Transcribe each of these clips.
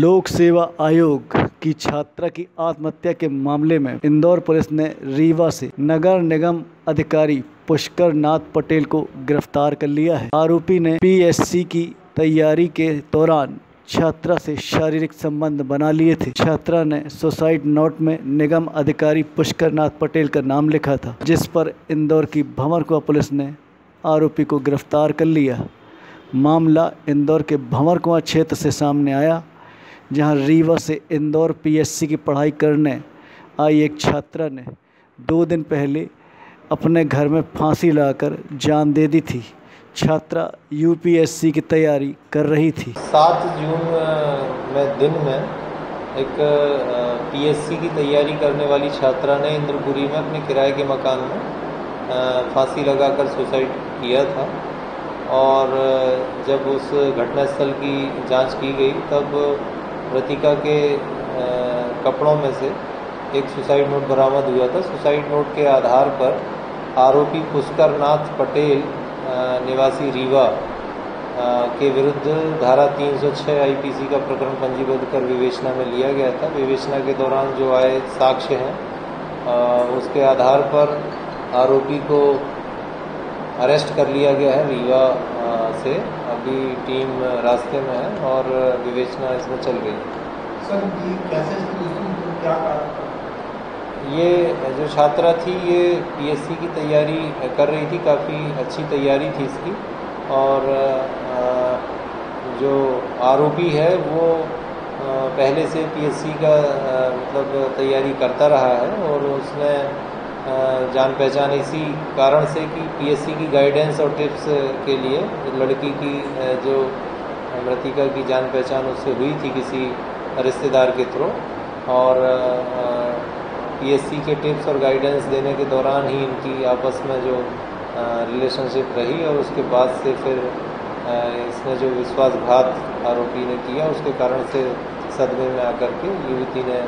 लोक सेवा आयोग की छात्रा की आत्महत्या के मामले में इंदौर पुलिस ने रीवा से नगर निगम अधिकारी पुष्कर नाथ पटेल को गिरफ़्तार कर लिया है। आरोपी ने पीएससी की तैयारी के दौरान छात्रा से शारीरिक संबंध बना लिए थे। छात्रा ने सुसाइड नोट में निगम अधिकारी पुष्कर नाथ पटेल का नाम लिखा था, जिस पर इंदौर की भंवरकुआ पुलिस ने आरोपी को गिरफ़्तार कर लिया। मामला इंदौर के भंवरकुआ क्षेत्र से सामने आया। जहाँ रीवा से इंदौर पीएससी की पढ़ाई करने आई एक छात्रा ने दो दिन पहले अपने घर में फांसी लगाकर जान दे दी थी। छात्रा यूपीएससी की तैयारी कर रही थी। सात जून में दिन में एक पीएससी की तैयारी करने वाली छात्रा ने इंद्रपुरी में अपने किराए के मकान में फांसी लगाकर सुसाइड किया था और जब उस घटनास्थल की जाँच की गई, तब मृतिका के कपड़ों में से एक सुसाइड नोट बरामद हुआ था। सुसाइड नोट के आधार पर आरोपी पुष्कर नाथ पटेल निवासी रीवा के विरुद्ध धारा 306 आईपीसी का प्रकरण पंजीबद्ध कर विवेचना में लिया गया था। विवेचना के दौरान जो आए साक्ष्य हैं उसके आधार पर आरोपी को अरेस्ट कर लिया गया है रीवा से। अभी टीम रास्ते में है और विवेचना इसमें चल रही है। सर ये कैसे क्या ये जो छात्रा थी ये पीएससी की तैयारी कर रही थी काफ़ी अच्छी तैयारी थी इसकी। और जो आरोपी है वो पहले से पीएससी का मतलब तैयारी करता रहा है और उसने जान पहचान इसी कारण से कि पीएससी की गाइडेंस और टिप्स के लिए लड़की की जो मृतिका की जान पहचान उससे हुई थी किसी रिश्तेदार के थ्रू और पीएससी के टिप्स और गाइडेंस देने के दौरान ही इनकी आपस में जो रिलेशनशिप रही और उसके बाद से फिर इसने जो विश्वासघात आरोपी ने किया, उसके कारण से सदमे में आकर के युवती ने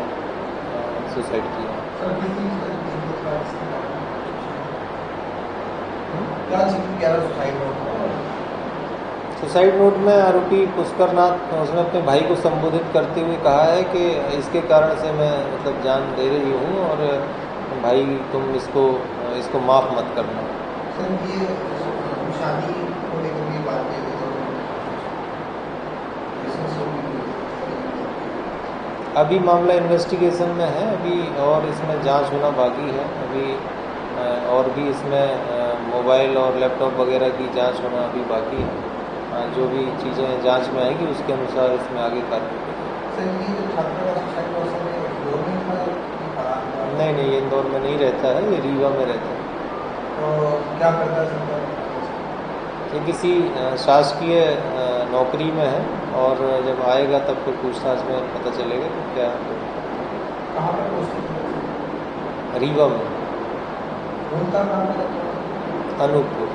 सुसाइड किया। सुसाइड नोट में आरोपी पुष्कर नाथ उसने अपने भाई को संबोधित करते हुए कहा है कि इसके कारण से मैं मतलब जान दे रही हूँ और भाई तुम इसको इसको माफ़ मत करना। सर ये शादी को लेकर भी बात अभी मामला इन्वेस्टिगेशन में है अभी और इसमें जाँच होना बाकी है अभी और भी इसमें मोबाइल और लैपटॉप वगैरह की जाँच होना अभी बाकी है। जो भी चीज़ें जाँच में आएगी उसके अनुसार इसमें आगे कार्रवाई नहीं नहीं ये इंदौर में नहीं रहता है ये रीवा में रहता है। तो क्या करता है ये किसी शासकीय नौकरी में है और जब आएगा तब फिर पूछताछ में पता चलेगा कि क्या कहाँ पर रीवा में। उनका नाम अनूपपुर